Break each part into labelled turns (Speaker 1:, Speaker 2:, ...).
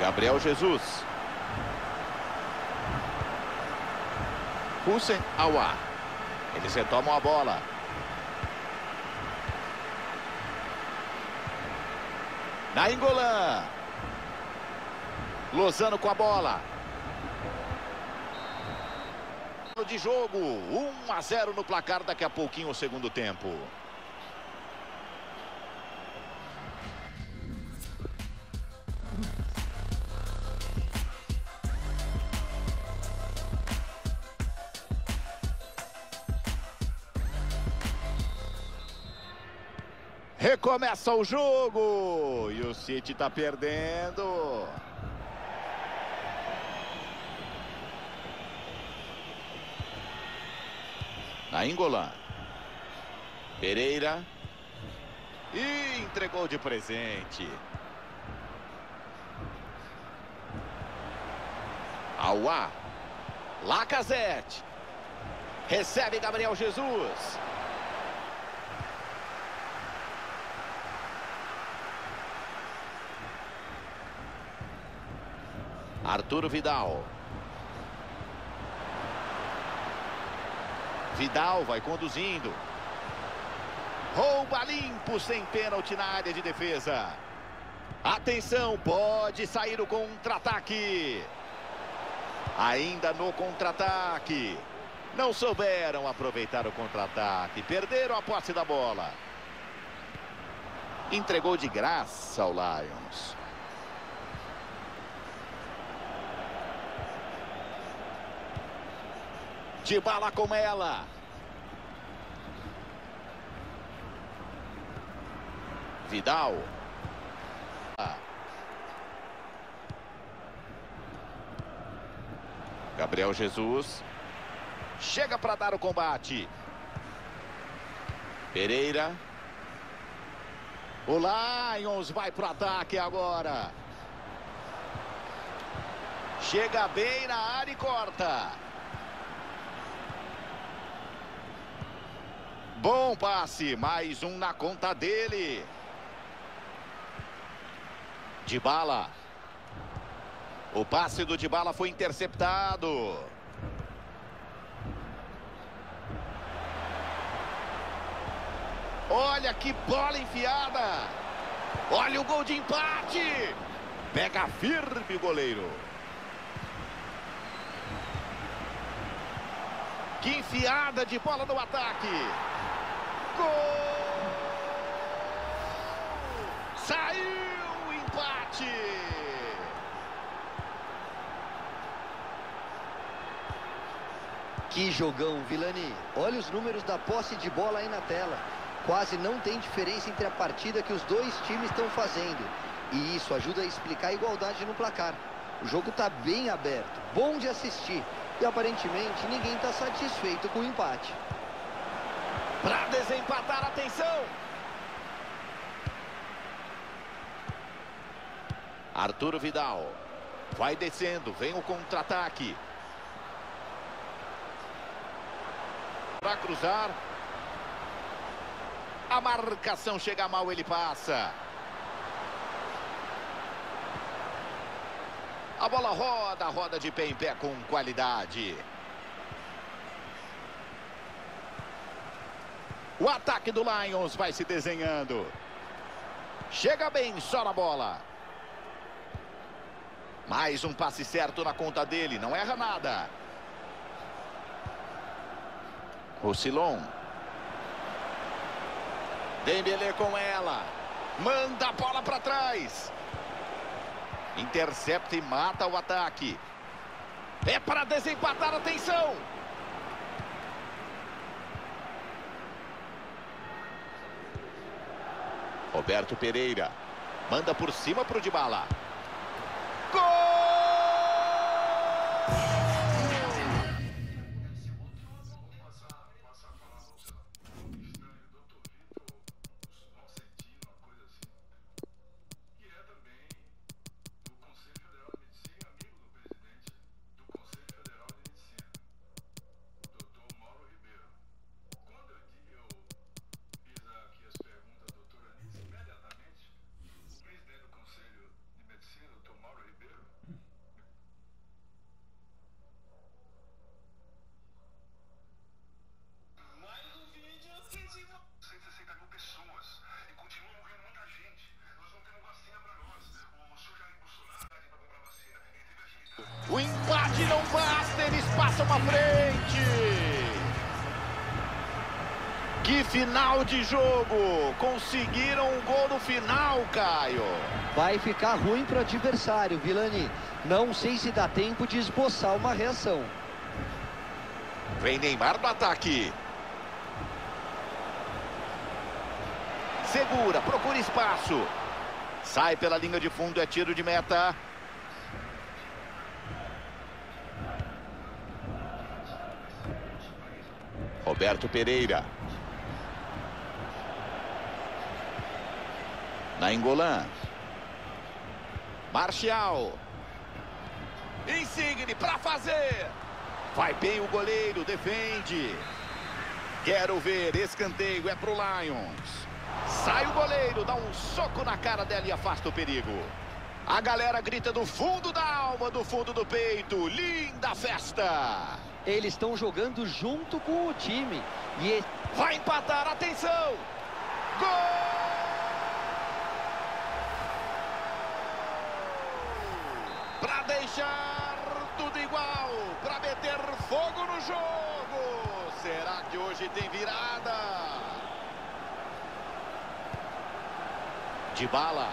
Speaker 1: Gabriel Jesus. Hussein Awa. Eles retomam a bola. Nainggolan. Lozano com a bola. De jogo, 1 a 0 no placar, daqui a pouquinho o segundo tempo. Recomeça o jogo e o City está perdendo. Nainggolan. Pereira. E entregou de presente. Auá. Lacazette. Recebe Gabriel Jesus. Arturo Vidal. Vidal vai conduzindo. Rouba limpo sem pênalti na área de defesa. Atenção, pode sair o contra-ataque. Ainda no contra-ataque. Não souberam aproveitar o contra-ataque. Perderam a posse da bola. Entregou de graça ao Lions. De bala com ela. Vidal. Gabriel Jesus. Chega para dar o combate. Pereira. O Lions vai para o ataque agora. Chega bem na área e corta. Bom passe, mais um na conta dele. De bala. O passe do de bala foi interceptado. Olha que bola enfiada. Olha o gol de empate. Pega firme o goleiro. Que enfiada de bola no ataque. Gol! Saiu o empate.
Speaker 2: Que jogão, Vilani. Olha os números da posse de bola aí na tela. Quase não tem diferença entre a partida que os dois times estão fazendo. E isso ajuda a explicar a igualdade no placar. O jogo está bem aberto, bom de assistir. E aparentemente ninguém está satisfeito com o empate.
Speaker 1: Para desempatar, atenção! Arturo Vidal. Vai descendo, vem o contra-ataque. Para cruzar. A marcação chega mal, ele passa. A bola roda, roda de pé em pé com qualidade. O ataque do Lions vai se desenhando. Chega bem, só na bola. Mais um passe certo na conta dele, não erra nada. Roussillon. Dembele com ela. Manda a bola para trás. Intercepta e mata o ataque. É para desempatar, atenção. Roberto Pereira. Manda por cima para o Dybala. Final de jogo! Conseguiram um gol no final, Caio.
Speaker 2: Vai ficar ruim para o adversário, Vilani. Não sei se dá tempo de esboçar uma reação.
Speaker 1: Vem Neymar no ataque. Segura, procura espaço. Sai pela linha de fundo, é tiro de meta. Roberto Pereira. Na Engolã. Marcial. Insigne para fazer. Vai bem o goleiro, defende. Quero ver, escanteio, é pro Lions. Sai o goleiro, dá um soco na cara dela e afasta o perigo. A galera grita do fundo da alma, do fundo do peito. Linda festa!
Speaker 2: Eles estão jogando junto com o time. E
Speaker 1: vai empatar, atenção! Gol! Para deixar tudo igual, para meter fogo no jogo. Será que hoje tem virada? De bala.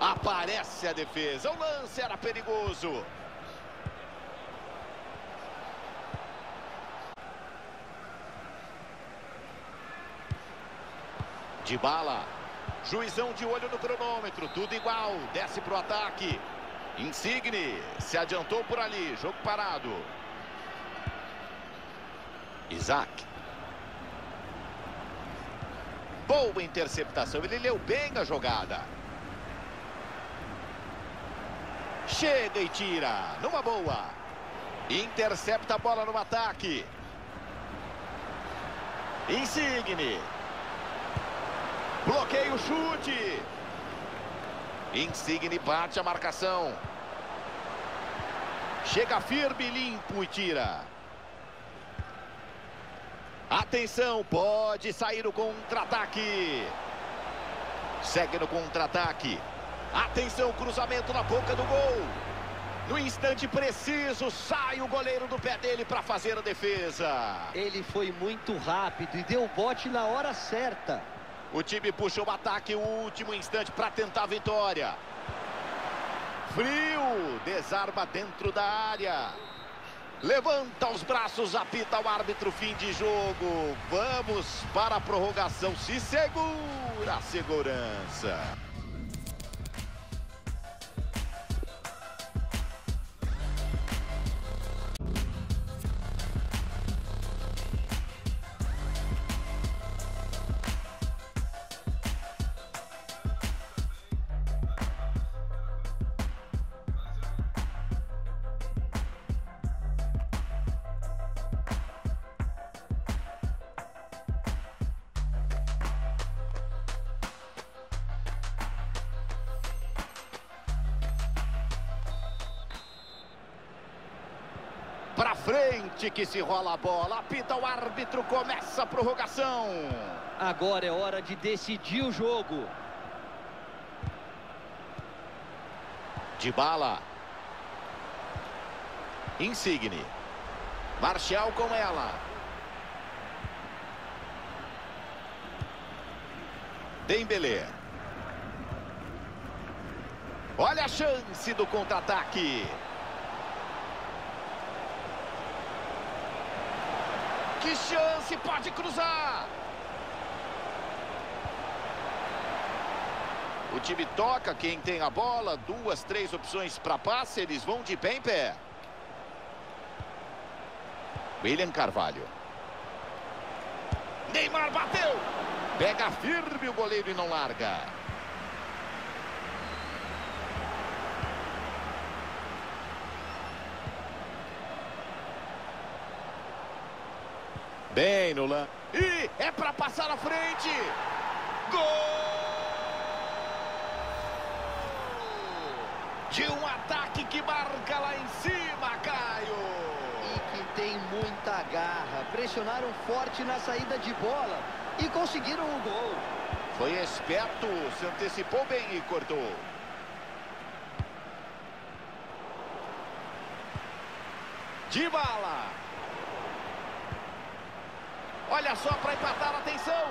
Speaker 1: Aparece a defesa. O lance era perigoso. De bala. Juizão de olho no cronômetro. Tudo igual. Desce para o ataque. Insigne. Se adiantou por ali. Jogo parado. Isaac. Boa interceptação. Ele leu bem a jogada. Chega e tira. Numa boa. Intercepta a bola no ataque. Insigne. Bloqueia o chute. Insigne bate a marcação. Chega firme, limpo e tira. Atenção, pode sair o contra-ataque. Segue no contra-ataque. Atenção, cruzamento na boca do gol. No instante preciso, sai o goleiro do pé dele para fazer a defesa.
Speaker 2: Ele foi muito rápido e deu o bote na hora certa.
Speaker 1: O time puxa o ataque o último instante para tentar a vitória. Frio, desarma dentro da área. Levanta os braços, apita o árbitro, fim de jogo. Vamos para a prorrogação. Se segura a segurança. Frente que se rola a bola. Apita o árbitro, começa a prorrogação.
Speaker 2: Agora é hora de decidir o jogo.
Speaker 1: De bala. Insigne. Marcial com ela. Dembélé. Olha a chance do contra-ataque. Que chance, pode cruzar. O time toca, quem tem a bola, duas, três opções para passe, eles vão de pé em pé. William Carvalho. Neymar bateu. Pega firme o goleiro e não larga. Bem no lance. E é para passar na frente. Gol! De um ataque que marca lá em cima, Caio.
Speaker 2: E que tem muita garra. Pressionaram forte na saída de bola e conseguiram o gol.
Speaker 1: Foi esperto, se antecipou bem e cortou. De bala. Olha só para empatar, atenção.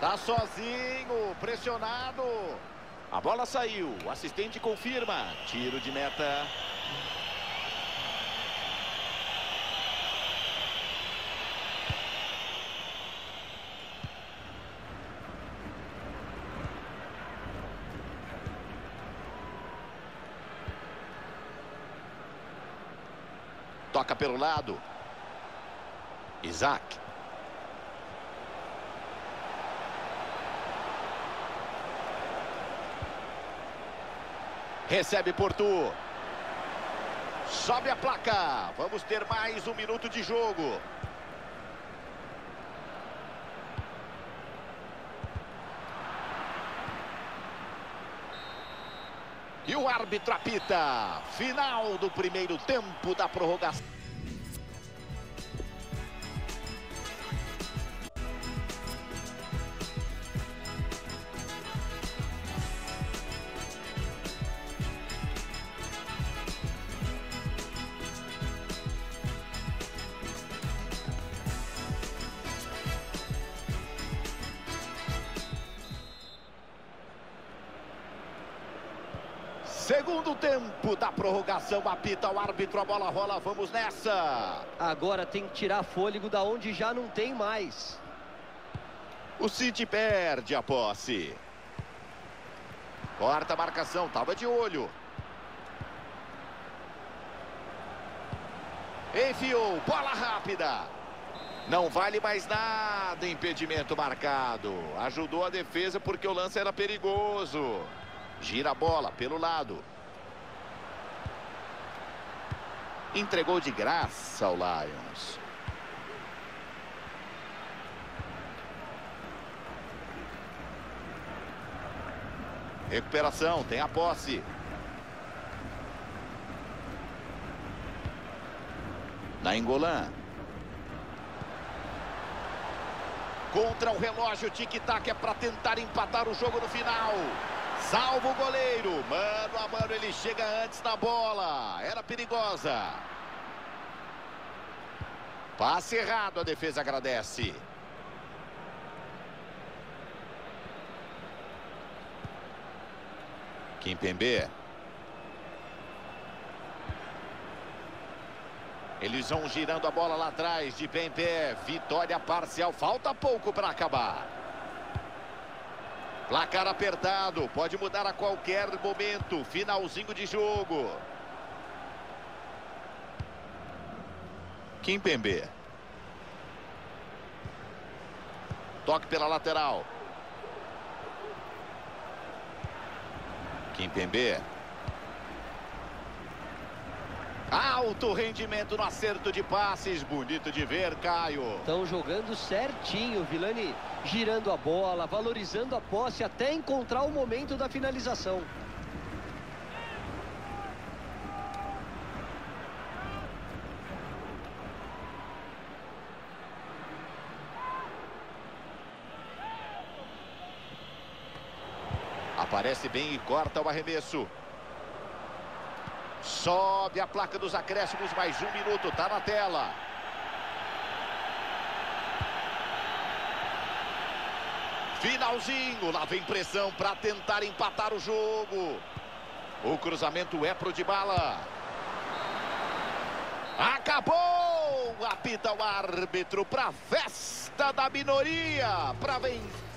Speaker 1: Tá sozinho, pressionado. A bola saiu, o assistente confirma. Tiro de meta. Toca pelo lado. Isaac. Recebe Porto. Sobe a placa. Vamos ter mais um minuto de jogo. E o árbitro apita. Final do primeiro tempo da prorrogação. Segundo tempo da prorrogação, apita o árbitro, a bola rola, vamos nessa.
Speaker 2: Agora tem que tirar fôlego da onde já não tem mais.
Speaker 1: O City perde a posse. Corta a marcação, tava de olho. Enfiou, bola rápida. Não vale mais nada, impedimento marcado. Ajudou a defesa porque o lance era perigoso. Gira a bola pelo lado. Entregou de graça ao Lions. Recuperação, tem a posse. Na Engolã. Contra o relógio, tic-tac é para tentar empatar o jogo no final. Salva o goleiro. Mano a mano, ele chega antes na bola. Era perigosa. Passe errado, a defesa agradece. Kimpembe. Eles vão girando a bola lá atrás, de pé em pé. Vitória parcial, falta pouco para acabar. Placar apertado, pode mudar a qualquer momento. Finalzinho de jogo. Kimpembe. Toque pela lateral. Kimpembe. Alto rendimento no acerto de passes. Bonito de ver, Caio.
Speaker 2: Estão jogando certinho, Vilani. Girando a bola, valorizando a posse até encontrar o momento da finalização.
Speaker 1: Aparece bem e corta o arremesso. Sobe a placa dos acréscimos, mais um minuto, tá na tela. Finalzinho, lá vem pressão para tentar empatar o jogo. O cruzamento é pro de bala. Acabou! Apita o árbitro para festa da minoria, para vencer.